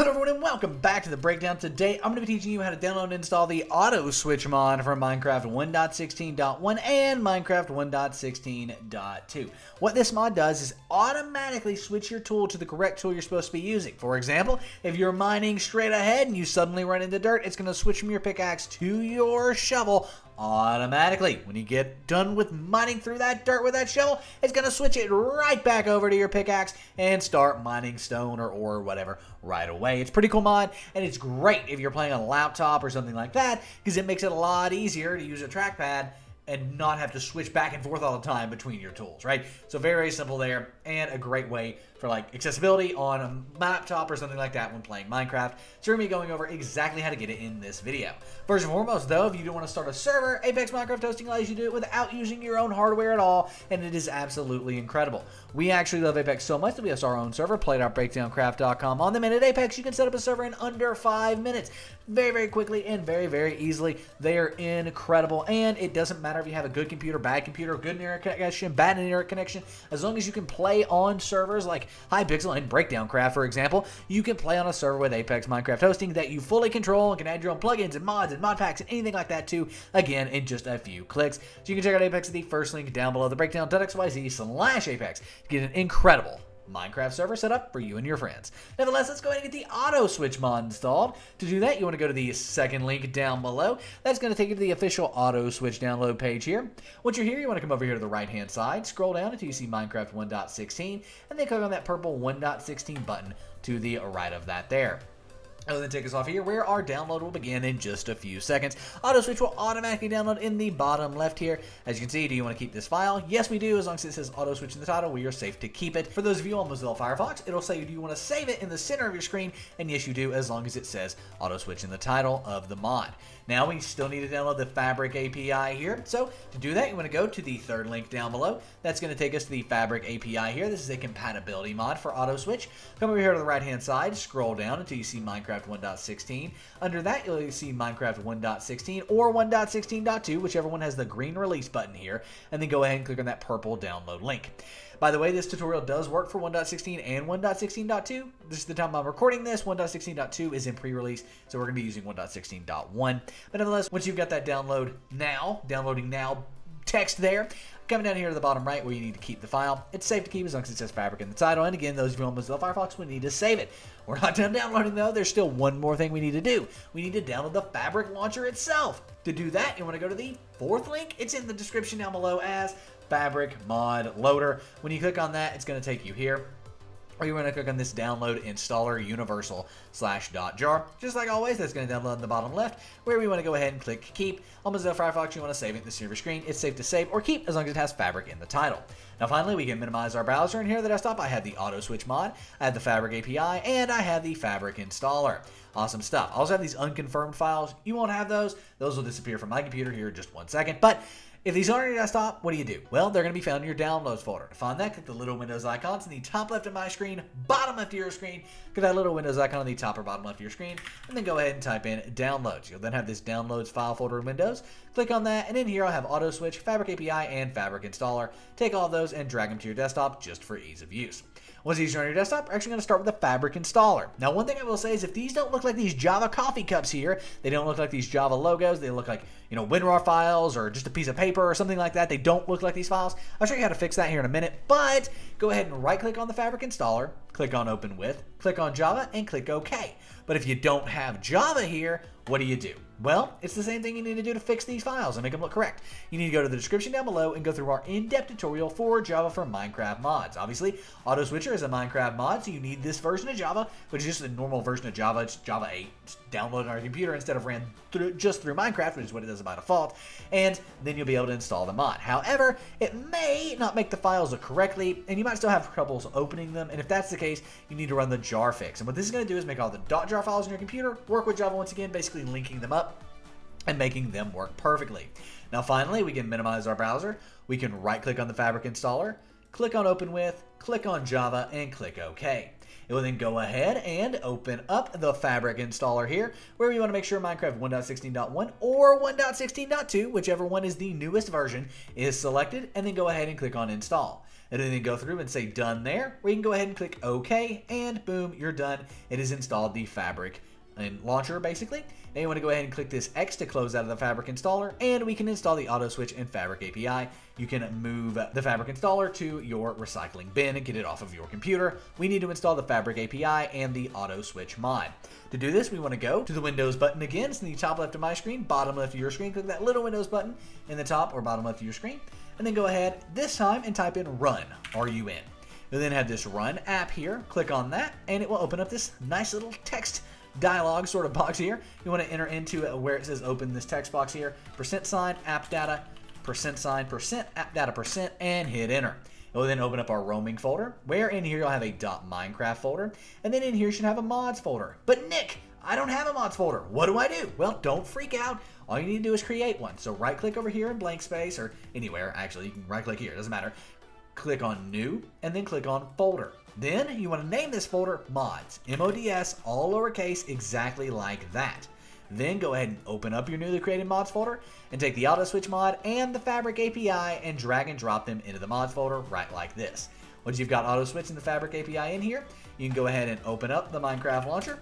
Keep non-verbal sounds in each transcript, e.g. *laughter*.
Hello everyone and welcome back to the breakdown. Today I'm going to be teaching you how to download and install the auto switch mod for Minecraft 1.16.1 and Minecraft 1.16.2. What this mod does is automatically switch your tool to the correct tool you're supposed to be using. For example, if you're mining straight ahead and you suddenly run into dirt, it's going to switch from your pickaxe to your shovel automatically. When you get done with mining through that dirt with that shovel, it's going to switch it right back over to your pickaxe and start mining stone or ore or whatever right away. It's pretty cool mod, and it's great if you're playing on a laptop or something like that, because it makes it a lot easier to use a trackpad and not have to switch back and forth all the time between your tools, right? So very, simple there, and a great way for like accessibility on a laptop or something like that when playing Minecraft. So we're to be going over exactly how to get it in this video. First and foremost though, if you do want to start a server, Apex Minecraft Hosting allows you to do it without using your own hardware at all, and it is absolutely incredible. We actually love Apex so much that we have our own server, play.breakdowncraft.com. On the minute Apex, you can set up a server in under five minutes. Very, very quickly and very, very easily. They are incredible, and it doesn't matter if you have a good computer, bad computer, good internet connection, bad internet connection, as long as you can play on servers like Hypixel and Breakdown Craft, for example, you can play on a server with Apex Minecraft hosting that you fully control and can add your own plugins and mods and mod packs and anything like that too, again, in just a few clicks. So you can check out Apex at the first link down below the breakdown.xyz slash Apex to get an incredible Minecraft server set up for you and your friends. Nevertheless, let's go ahead and get the auto switch mod installed. To do that, you want to go to the second link down below. That's going to take you to the official auto switch download page here. Once you're here, you want to come over here to the right hand side, scroll down until you see Minecraft 1.16, and then click on that purple 1.16 button to the right of that there. Other than take us off here, where our download will begin in just a few seconds. Auto switch will automatically download in the bottom left here. As you can see, do you want to keep this file? Yes, we do. As long as it says auto switch in the title, we are safe to keep it. For those of you on Mozilla Firefox, it'll say, do you want to save it in the center of your screen? And yes, you do, as long as it says auto switch in the title of the mod. Now we still need to download the Fabric API here. So to do that, you want to go to the third link down below. That's going to take us to the Fabric API here. This is a compatibility mod for auto switch. Come over here to the right hand side, scroll down until you see Minecraft 1.16. Under that, you'll see Minecraft 1.16 or 1.16.2, whichever one has the green release button here. And then go ahead and click on that purple download link. By the way, this tutorial does work for 1.16 and 1.16.2. This is the time I'm recording this. 1.16.2 is in pre-release, so we're going to be using 1.16.1. But nevertheless, once you've got that download now, downloading now text there, coming down here to the bottom right where you need to keep the file. It's safe to keep as long as it says Fabric in the title. And again, those of you on Mozilla Firefox, we need to save it. We're not done downloading though. There's still one more thing we need to do. We need to download the Fabric launcher itself. To do that, you want to go to the fourth link. It's in the description down below as Fabric Mod Loader. When you click on that, it's going to take you here or you want to click on this download installer universal slash dot jar. Just like always, that's going to download in the bottom left, where we want to go ahead and click keep. On Mozilla Firefox, you want to save it in the server screen. It's safe to save or keep as long as it has Fabric in the title. Now finally, we can minimize our browser, and here at the desktop, I have the auto switch mod, I have the Fabric API, and I have the Fabric installer. Awesome stuff. I also have these unconfirmed files. You won't have those. Those will disappear from my computer here in just one second. But if these aren't your desktop, what do you do? Well, they're going to be found in your downloads folder. To find that, click the little Windows icons in the top left of my screen, bottom left of your screen. Click that little Windows icon on the top or bottom left of your screen, and then go ahead and type in downloads. You'll then have this downloads file folder in Windows. Click on that, and in here I'll have Auto Switch, Fabric API, and Fabric Installer. Take all those and drag them to your desktop just for ease of use. Once these are on your desktop, we're actually going to start with the Fabric installer. Now, one thing I will say is if these don't look like these Java coffee cups here, they don't look like these Java logos, they look like, you know, WinRAR files or just a piece of paper or something like that, they don't look like these files. I'll show you how to fix that here in a minute, but go ahead and right-click on the Fabric installer, click on Open With, click on Java, and click OK. But if you don't have Java here, what do you do? Well, it's the same thing you need to do to fix these files and make them look correct. You need to go to the description down below and go through our in-depth tutorial for Java for Minecraft mods. Obviously, Auto Switcher is a Minecraft mod, so you need this version of Java, which is just a normal version of Java. It's Java 8. It's downloaded on your computer instead of ran through, just through Minecraft, which is what it does by default. And then you'll be able to install the mod. However, it may not make the files look correctly, and you might still have troubles opening them. And if that's the case, you need to run the jar fix. And what this is going to do is make all the .jar files on your computer work with Java once again, basically linking them up and making them work perfectly. Now finally, we can minimize our browser. We can right click on the Fabric installer, click on Open With, click on Java, and click OK. It will then go ahead and open up the Fabric installer here, where we want to make sure Minecraft 1.16.1 or 1.16.2, whichever one is the newest version, is selected, and then go ahead and click on Install. And then go through and say done there, where you can go ahead and click OK, and boom, you're done. It has installed the Fabric and launcher basically. And you want to go ahead and click this X to close out of the Fabric installer, and we can install the auto switch and Fabric API. You can move the Fabric installer to your recycling bin and get it off of your computer. We need to install the Fabric API and the auto switch mod. To do this, we want to go to the Windows button again. It's in the top left of my screen, bottom left of your screen. Click that little Windows button in the top or bottom left of your screen, and then go ahead this time and type in Run, R-U-N. You'll then have this Run app here. Click on that, and it will open up this nice little text dialog sort of box here. You want to enter into uh, where it says open this text box here, percent sign, app data, percent sign, percent, app data, percent, and hit enter. It will then open up our roaming folder, where in here you'll have a .minecraft folder, and then in here you should have a mods folder. But Nick, I don't have a mods folder. What do I do? Well, don't freak out. All you need to do is create one. So right click over here in blank space or anywhere. Actually, you can right click here. It doesn't matter. Click on new and then click on folder. Then you want to name this folder mods, M-O-D-S, all lowercase, exactly like that. Then go ahead and open up your newly created mods folder and take the auto switch mod and the fabric API and drag and drop them into the mods folder right like this. Once you've got auto switch and the fabric API in here, you can go ahead and open up the Minecraft launcher.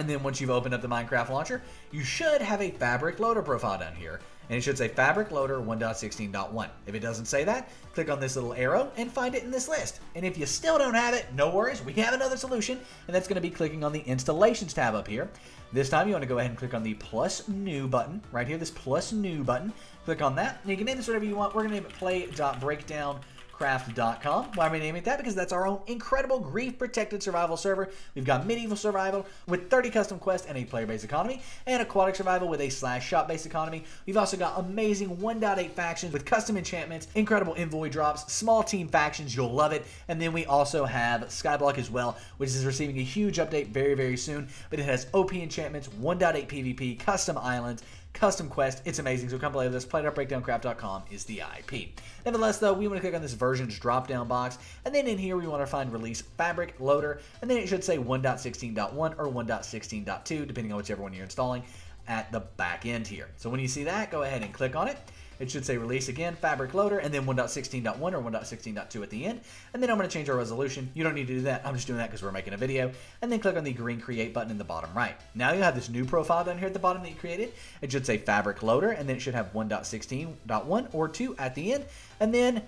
And then once you've opened up the Minecraft launcher, you should have a fabric loader profile down here and it should say Fabric Loader 1.16.1. If it doesn't say that, click on this little arrow and find it in this list. And if you still don't have it, no worries, we have another solution, and that's going to be clicking on the Installations tab up here. This time you want to go ahead and click on the plus new button right here, this plus new button. Click on that, and you can name this whatever you want. We're going to name it play.breakdown Craft.com. Why are we naming it that? Because that's our own incredible grief protected survival server. We've got medieval survival with 30 custom quests and a player based economy, and aquatic survival with a slash shop based economy. We've also got amazing 1.8 factions with custom enchantments, incredible envoy drops, small team factions. You'll love it. And then we also have Skyblock as well, which is receiving a huge update very, very soon. But it has OP enchantments, 1.8 PvP, custom islands, custom quest. It's amazing. So come play with us. Play.breakdowncraft.com is the IP. Nevertheless, though, we want to click on this versions drop down box, and then in here we want to find release fabric loader, and then it should say 1.16.1 or 1.16.2, depending on whichever one you're installing at the back end here. So when you see that, go ahead and click on it. It should say release again, fabric loader, and then 1.16.1 or 1.16.2 at the end. And then I'm going to change our resolution. You don't need to do that. I'm just doing that because we're making a video. And then click on the green create button in the bottom right. Now you have this new profile down here at the bottom that you created. It should say fabric loader, and then it should have 1.16.1 or 2 at the end. And then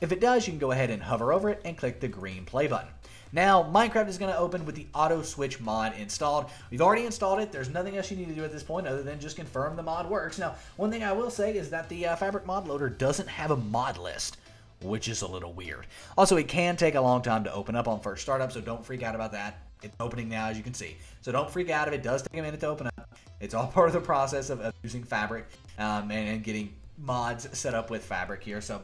if it does, you can go ahead and hover over it and click the green play button. Now, Minecraft is going to open with the auto switch mod installed. We've already installed it. There's nothing else you need to do at this point other than just confirm the mod works. Now, one thing I will say is that the uh, Fabric mod loader doesn't have a mod list which is a little weird. Also, it can take a long time to open up on first startup, so don't freak out about that. It's opening now, as you can see. So don't freak out if it does take a minute to open up. It's all *laughs* part of the process of, of using Fabric um, and, and getting mods set up with Fabric here. So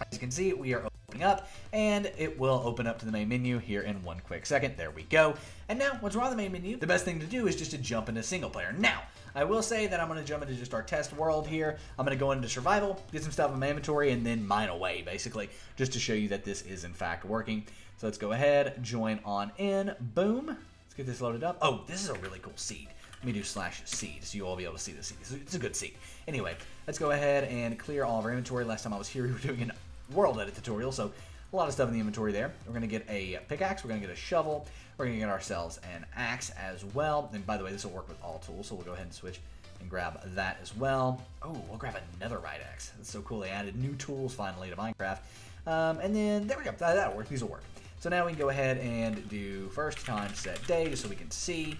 as you can see, we are up and it will open up to the main menu here in one quick second. There we go. And now, once we're on the main menu, the best thing to do is just to jump into single player. Now, I will say that I'm going to jump into just our test world here. I'm going to go into survival, get some stuff in my inventory, and then mine away, basically, just to show you that this is in fact working. So let's go ahead, join on in, boom. Let's get this loaded up. Oh, this is a really cool seed. Let me do slash seed so you all be able to see the seed. It's a good seed. Anyway, let's go ahead and clear all of our inventory. Last time I was here, we were doing an world edit tutorial, so a lot of stuff in the inventory there. We're going to get a pickaxe, we're going to get a shovel, we're going to get ourselves an axe as well. And by the way, this will work with all tools, so we'll go ahead and switch and grab that as well. Oh, we'll grab another netherite axe. That's so cool. They added new tools finally to Minecraft. Um, and then there we go. That, that'll work. These will work. So now we can go ahead and do first time set day just so we can see.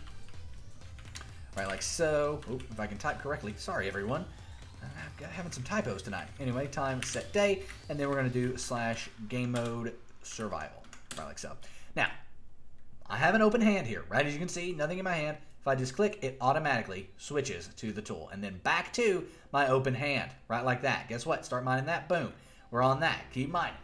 Right, like so. If I can type correctly. Sorry, everyone. I'm having some typos tonight. Anyway, time set day, and then we're going to do slash game mode survival, right like so. Now, I have an open hand here, right? As you can see, nothing in my hand. If I just click, it automatically switches to the tool, and then back to my open hand, right like that. Guess what? Start mining that. Boom. We're on that. Keep mining.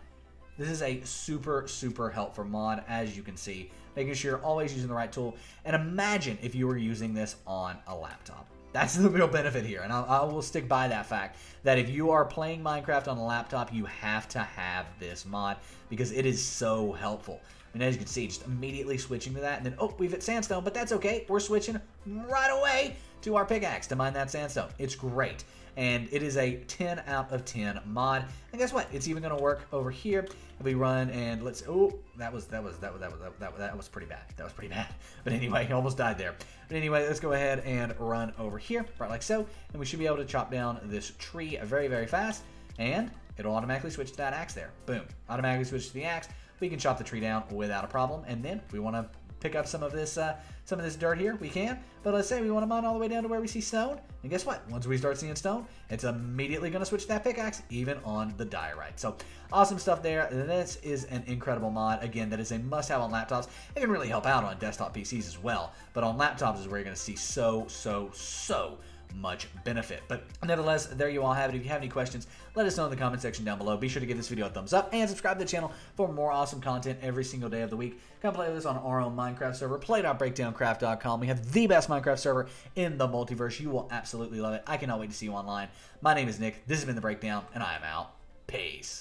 This is a super, super helpful mod, as you can see, making sure you're always using the right tool. And imagine if you were using this on a laptop. That's *laughs* the real benefit here, and I'll, I will stick by that fact that if you are playing Minecraft on a laptop, you have to have this mod because it is so helpful. And as you can see, just immediately switching to that. And then, oh, we've hit sandstone, but that's okay. We're switching right away to our pickaxe to mine that sandstone. It's great. And it is a 10 out of 10 mod. And guess what? It's even going to work over here. If we run and let's, oh, that was, that was, that was, that was, that, that, that was pretty bad. That was pretty bad. *laughs* But anyway, he *laughs* almost died there. But anyway, let's go ahead and run over here, right like so. And we should be able to chop down this tree very, very fast. And it'll automatically switch to that axe there. Boom. Automatically switch to the axe. We can chop the tree down without a problem. And then we want to pick up some of this uh, some of this dirt here, we can. But let's say we want to mine all the way down to where we see stone. And guess what? Once we start seeing stone, it's immediately going to switch that pickaxe, even on the diorite. So awesome stuff there. This is an incredible mod. Again, that is a must-have on laptops. It can really help out on desktop PCs as well. But on laptops is where you're going to see so, so, so much benefit. But nevertheless, there you all have it. If you have any questions, let us know in the comment section down below. Be sure to give this video a thumbs up and subscribe to the channel for more awesome content every single day of the week. Come play with us on our own Minecraft server, play.breakdowncraft.com. We have the best Minecraft server in the multiverse. You will absolutely love it. I cannot wait to see you online. My name is Nick. This has been The Breakdown, and I am out. Peace.